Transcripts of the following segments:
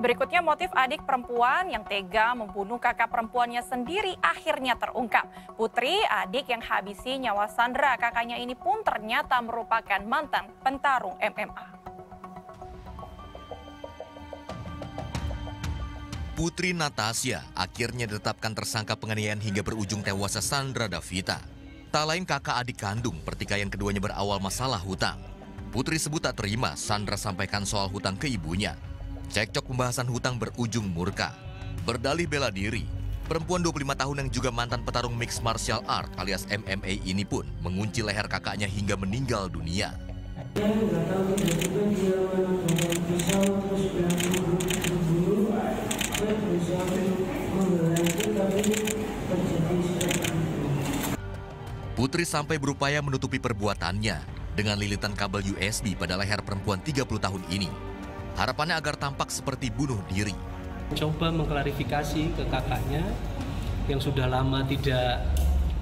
Berikutnya motif adik perempuan yang tega membunuh kakak perempuannya sendiri akhirnya terungkap. Putri, adik yang habisi nyawa Sandra kakaknya ini pun ternyata merupakan mantan pentarung MMA. Putri Natasha akhirnya ditetapkan tersangka penganiayaan hingga berujung tewasnya Sandra Davita. Tak lain kakak adik kandung, pertikaian keduanya berawal masalah hutang. Putri sebut tak terima Sandra sampaikan soal hutang ke ibunya. Cekcok pembahasan hutang berujung murka. Berdalih bela diri, perempuan 25 tahun yang juga mantan petarung mixed martial art alias MMA ini pun mengunci leher kakaknya hingga meninggal dunia. Putri sampai berupaya menutupi perbuatannya dengan lilitan kabel USB pada leher perempuan 30 tahun ini. Harapannya agar tampak seperti bunuh diri. Coba mengklarifikasi ke kakaknya yang sudah lama tidak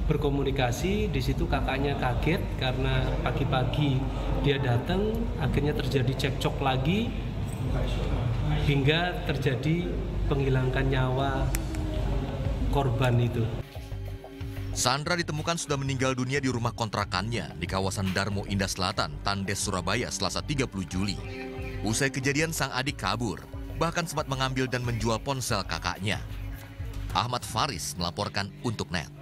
berkomunikasi. Di situ kakaknya kaget karena pagi-pagi dia datang, akhirnya terjadi cekcok lagi hingga terjadi penghilangkan nyawa korban itu. Sandra ditemukan sudah meninggal dunia di rumah kontrakannya di kawasan Darmo Indah Selatan, Tandes, Surabaya, Selasa 30 Juli. Usai kejadian sang adik kabur, bahkan sempat mengambil dan menjual ponsel kakaknya. Ahmad Faris melaporkan untuk NET.